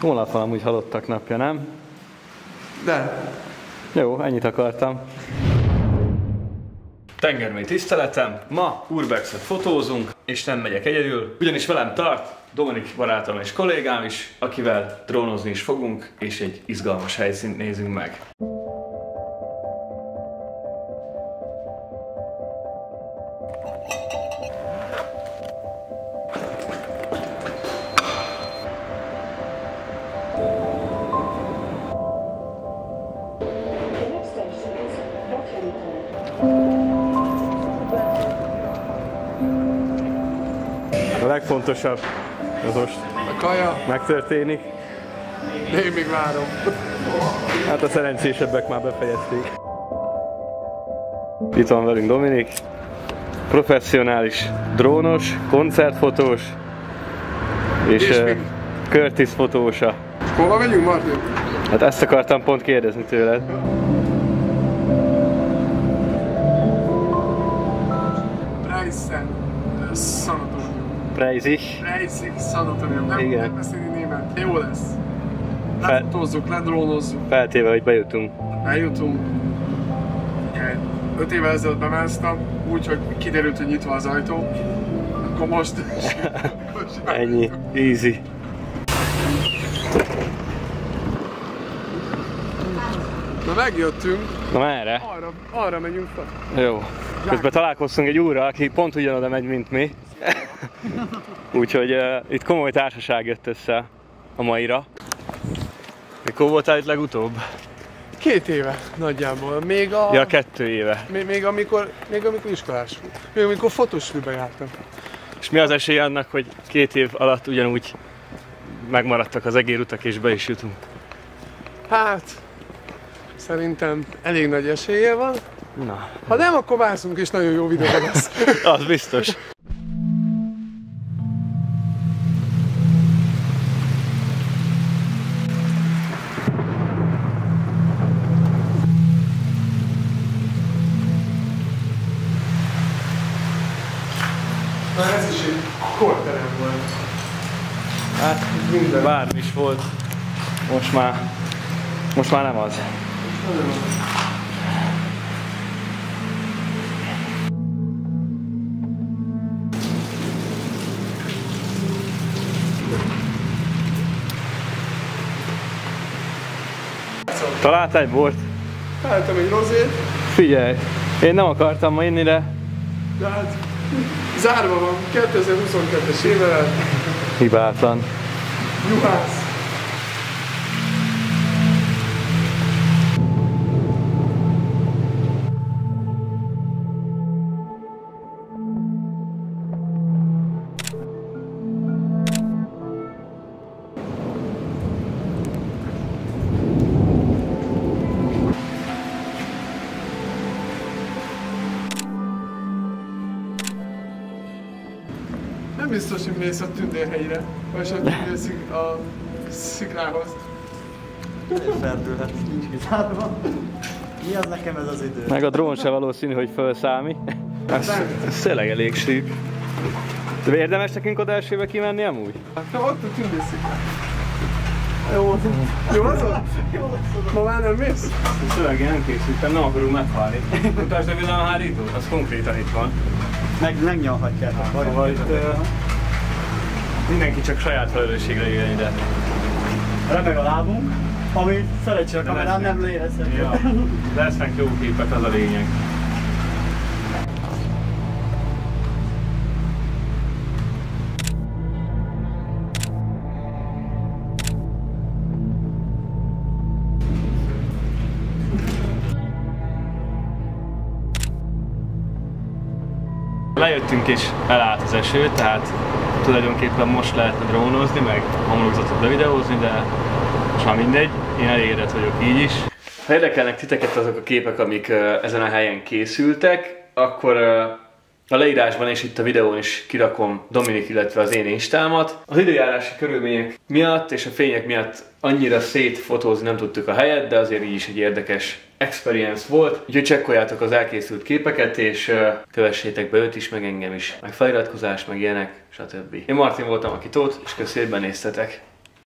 Holnap van amúgy halottak napja, nem? De. Jó, ennyit akartam. Tengermély tiszteletem, ma Urbexet fotózunk, és nem megyek egyedül, ugyanis velem tart Dominik barátom és kollégám is, akivel drónozni is fogunk, és egy izgalmas helyszínt nézünk meg. Legfontosabb, az most A kaja, megtörténik. de én még várom. Hát a szerencsésebbek már befejezték. Itt van velünk Dominik, professzionális drónos, koncertfotós, és, És még- Curtis fotósa. Hova megyünk, Martin? Hát ezt akartam pont kérdezni tőled. Preisig. Preisig Sanatorium. Nem Igen. tudok beszélni német. Jó lesz. Fel- Lefotózzuk, ledrónozzuk, Feltéve, hogy bejutunk. eljutunk. Egy- Öt évvel ezelőtt bemásztam, úgyhogy kiderült, hogy nyitva az ajtó. Akkor most Ennyi. Easy. Na megjöttünk, Na merre? arra, arra megyünk fel. Jó. Közben találkoztunk egy úrral, aki pont ugyanoda megy, mint mi. Úgyhogy uh, itt komoly társaság jött össze a maira. Mikor voltál itt legutóbb? Két éve nagyjából. Még a... Ja, kettő éve. Még, még, amikor, még amikor iskolás volt. Még amikor fotósülbe jártam. És mi az esély annak, hogy két év alatt ugyanúgy megmaradtak az egérutak és be is jutunk? Hát, szerintem elég nagy esélye van. Na, Ha nem, akkor vászunk és nagyon jó videó lesz. az biztos. Na ez is egy korterem volt. Hát Minden. bármi is volt. Most már, most már nem az. Találtál egy bort? Találtam egy rozét, Figyelj, én nem akartam ma inni, de de hát zárva van. 2022-es éve hibátlan. juhász. Nem biztos, hogy mész a tündérhelyre, vagy a tündérszik a sziklához. Ferdülhet, nincs kizárva. Mi az nekem ez az idő? Meg a drón se valószínű, hogy felszámi. Ez, ez tényleg elég szűk. De érdemes nekünk oda esélybe kimenni amúgy? Na ott a tündérsziklá. Jó, jó az ott? Ma már nem mész? Szöveg, nem készültem, nem akarunk meghalni. Mutasd a villámhárítót, az konkrétan itt van. Meg, megnyalhatjátok. Szóval itt mindenki csak saját felelősségre jön ide. Remeg a lábunk, ami szerencsére a kamerán nem lérezhető. Ja. Lesznek jó képek, az a lényeg. Lejöttünk és elállt az eső, tehát tulajdonképpen most lehetne drónozni, meg homlokzatot bevideózni, de most már mindegy, én elégedett vagyok így is. Ha érdekelnek titeket azok a képek, amik ezen a helyen készültek, akkor a leírásban és itt a videón is kirakom Dominik, illetve az én instámat. Az időjárási körülmények miatt és a fények miatt annyira szétfotózni nem tudtuk a helyet, de azért így is egy érdekes experience volt. Úgyhogy csekkoljátok az elkészült képeket, és kövessétek be őt is, meg engem is. Meg feliratkozás, meg ilyenek, stb. Én Martin voltam, aki Tóth, és köszönjük, hogy benéztetek.